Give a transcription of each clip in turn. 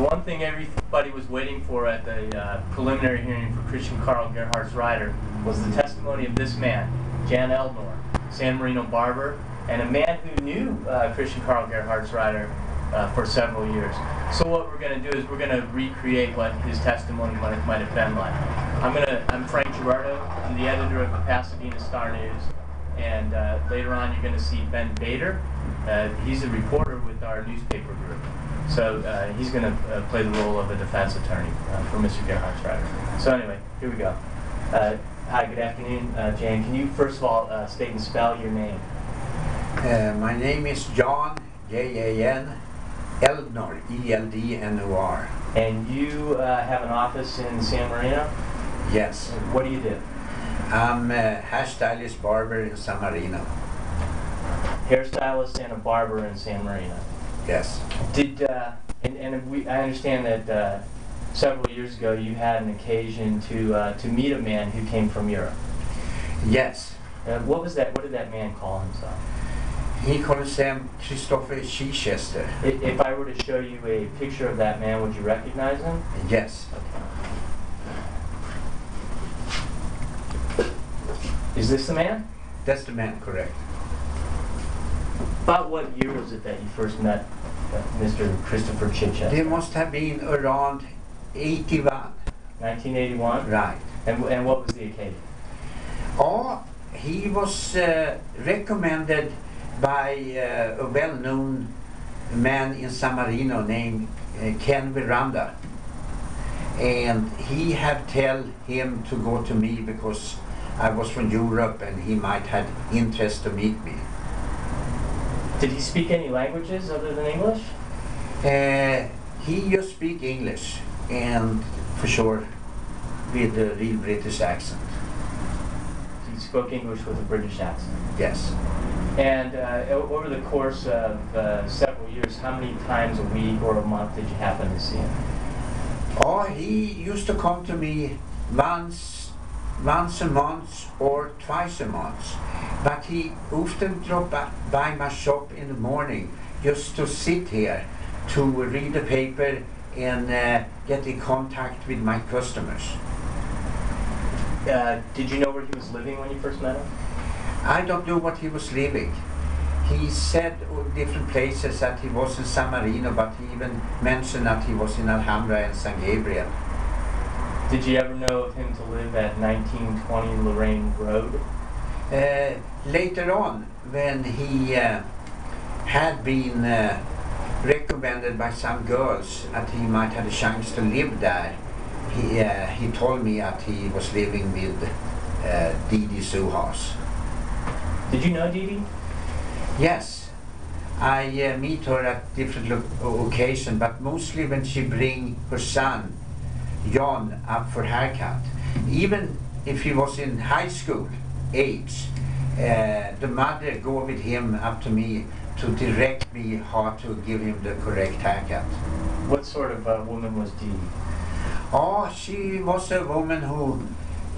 The one thing everybody was waiting for at the uh, preliminary hearing for Christian Karl Gerhartsreiter was the testimony of this man, Jan Eldnor, San Marino barber, and a man who knew uh, Christian Karl Gerhartsreiter uh, for several years. So what we're going to do is we're going to recreate what his testimony might have, might have been like. I'm going to I'm Frank Girardot. I'm the editor of the Pasadena Star News, and uh, later on you're going to see Ben Baeder. Uh, he's a reporter with our newspaper group. So uh, he's going to uh, play the role of a defense attorney uh, for Mr. Gerhartsreiter. So anyway, here we go. Uh, hi, good afternoon, uh, Jan. Can you first of all uh, state and spell your name? Uh, my name is John J-A-N Eldnor E-L-D-N-O-R. And you uh, have an office in San Marino. Yes, What do you do? I'm a hairstylist barber in San Marino. Hairstylist and a barber in San Marino. Yes, Did uh, and, and we, I understand that uh, several years ago you had an occasion to uh, to meet a man who came from Europe. yes. Uh, what was that? What did that man call himself? He called him Christopher Chichester. If, if I were to show you a picture of that man, would you recognize him? Yes, Is this the man? that's the man, correct. About what year was it that you first met uh, Mr. Christopher They Chichester? must have been around 81. 1981. Right. And, and what was the occasion? Ja, he was uh, recommended by uh, a well-known man in San Marino named uh, Ken Veranda. And he had tell him to go to me because I was from Europe and he might had interest to meet me. Did he speak any languages other than English? Uh, he just speak English and for sure with a real British accent. He spoke English with a British accent. Yes. And uh, over the course of uh, several years, how many times a week or a month did you happen to see him? Oh, he used to come to me once, once a month or twice a month. But he often dropped by- my shop in the morning just to sit here to read the paper and uh, get in contact with my customers. Uh, did you know where he was living when you first met him? I don't know what he was living. He said different places that he was in San Marino, but he even mentioned that he was in Alhambra and San Gabriel. Did you ever know of him to live at 1920 Lorain Road? Uh, later on, when he uh, had been uh, recommended by some girls that he might have a chance to live there, he, he told me that he was living with uh, Didi Sohus. Did you know Dee? Yes, I meet her at different occasions, but mostly when she bring her son, John, up for haircut. Even if he was in high school age, uh, the mother go with him up to me to direct me how to give him the correct haircut. What sort of uh, woman was Dee Dee? Oh, she was a woman who,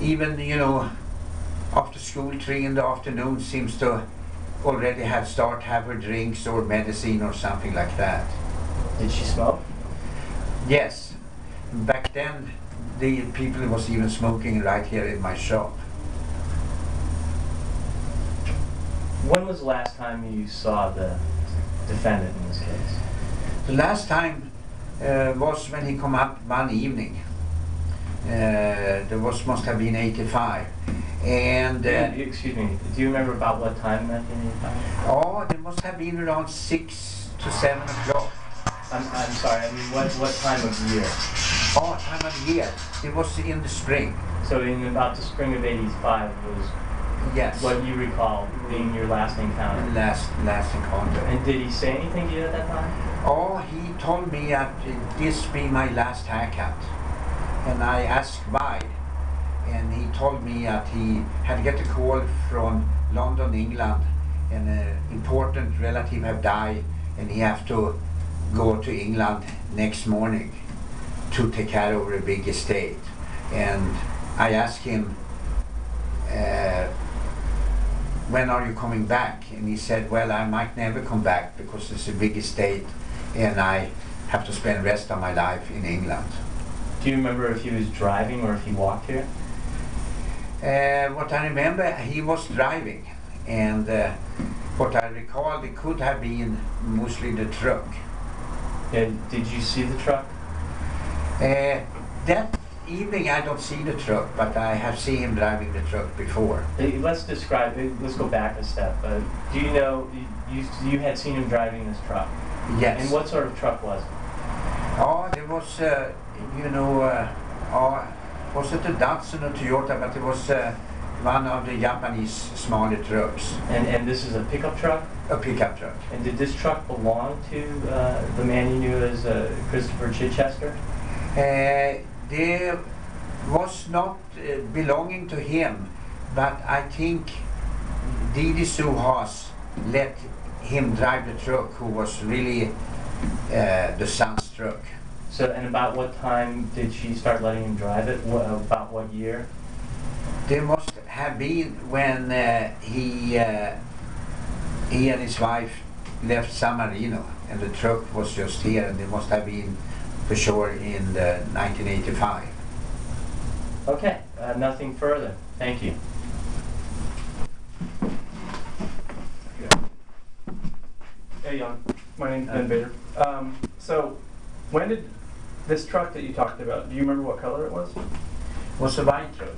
even you know, after school three in the afternoon, seems to already have start have her drinks or medicine or something like that. Did she smoke? Yes, back then the people was even smoking right here in my shop. When was the last time you saw the defendant in this case? The last time uh, was when he come up one evening. Uh, there was must have been 85, and. Uh, Excuse me, do you remember about what time in 1985? Oh, there must have been around six to seven o'clock. I'm, I'm sorry, I mean, what, what time of year? Oh, time of year. It was in the spring. So in about the spring of 85 was Yes. what you recall being your last encounter. Last last encounter. And did he say anything to you at that time? Oh, he told me that this be my last haircut, and I asked why, and he told me that he had get a call from London, England, and an important relative have died, and he have to go to England next morning to take care of a big estate, and I asked him. Uh, when are you coming back? And he said, well, I might never come back because it's a big estate and I have to spend rest of my life in England. Do you remember if he was driving or if he walked here? Uh, what I remember, he was driving, and uh, what I recall, it could have been mostly the truck. And did you see the truck? Uh, that evening, I don't see the truck, but I have seen him driving the truck before. Let's describe. Let's go back a step. Uh, do you know you you had seen him driving this truck? Yes. And what sort of truck was it? Oh, it was, uh, you know, uh, oh, was it a Datsun or Toyota? But it was uh, one of the Japanese smaller trucks, And and this is a pickup truck. a pickup truck. And did this truck belong to uh, the man you knew as uh, Christopher Chichester? There was not uh, belonging to him, but I think Didi Sohus let him drive the truck, who was really uh, the son's truck. So, and about what time did she start letting him drive it? What, about what year? There must have been when uh, he uh, he and his wife left San Marino, and the truck was just here, and it must have been for sure in uh, 1985. Okay, uh, nothing further. Thank you. Hey, Jan. My name's Ben Baeder. Um, so, when did this truck that you talked about? Do you remember what color it was? was a white truck.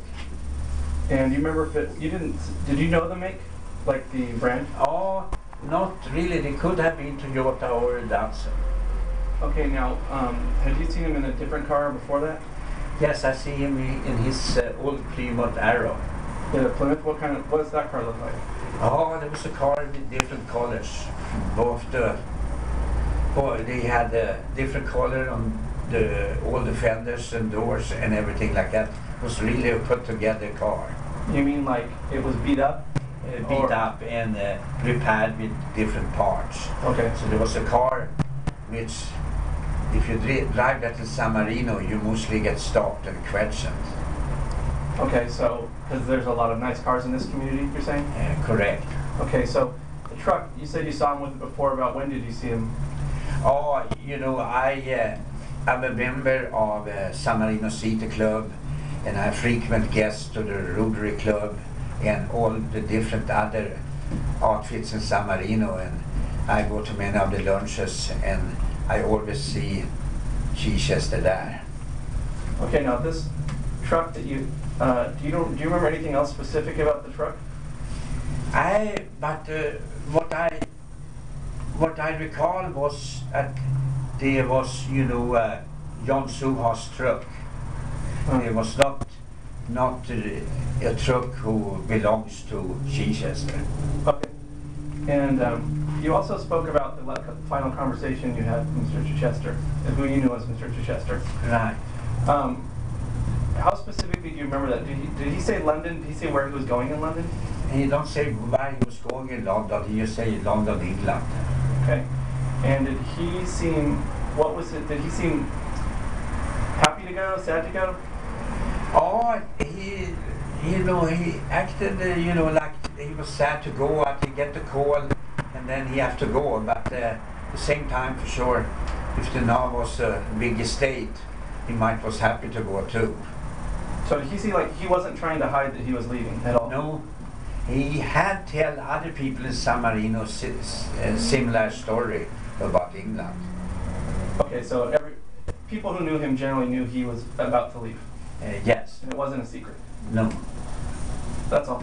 And do you remember if it? You didn't. Did you know the make, like the brand? Oh, not really. They could have been Toyota or Datsun. Okay. Now, um, had you seen him in a different car before that? Yes, I see him in his uh, old Plymouth Arrow. The Plymouth. What kind of? What does that car look like? Oh, there was a car with different colors. Both the, oh, they had a different color on the all the fenders and doors and everything like that. It was really a put together car, You mean like it was beat up? uh, beat Or- up and uh, repaired with different parts. Okay. So there was a car which, if you dri- drive that in San Marino, you mostly get stopped and questioned. Okay. So, because there's a lot of nice cars in this community, you're saying? Uh, correct. Okay. So, the truck. You said you saw him with it before. About when did you see him? Oh, you know, I uh, am a member of uh, San Marino City Club and I'm frequent guest to the Rotary Club and all the different other outfits in San Marino and I go to many of the lunches and I always see Chichester there. Okay. Now this truck that you. Uh, do you? Do you remember anything else specific about the truck? I, but uh, what I what I recall was that there was, you know, uh, John Sohus truck. It was not not a truck who belongs to Chichester. Okay. And um, you also spoke about the final conversation you had with Mr. Chichester, and who you knew as Mr. Chichester. Right. Um, how specifically do you remember that? Did he, did he say London? Did he say where he was going in London? He don't say where he was going in London. He just say London, England. Okay. And did he seem? What was it? Did he seem happy to go? Sad to go? Oh, he, you know, he acted, uh, you know, like he was sad to go out. He get the call, and then he have to go. But uh, at the same time, for sure, if the now was a big estate, he might was happy to go too. So did he see like he wasn't trying to hide that he was leaving at all? No, he had tell other people in San Marino si- a similar story about England. Okay. So every people who knew him generally knew he was about to leave, Uh, yes, and it wasn't a secret. no. That's all.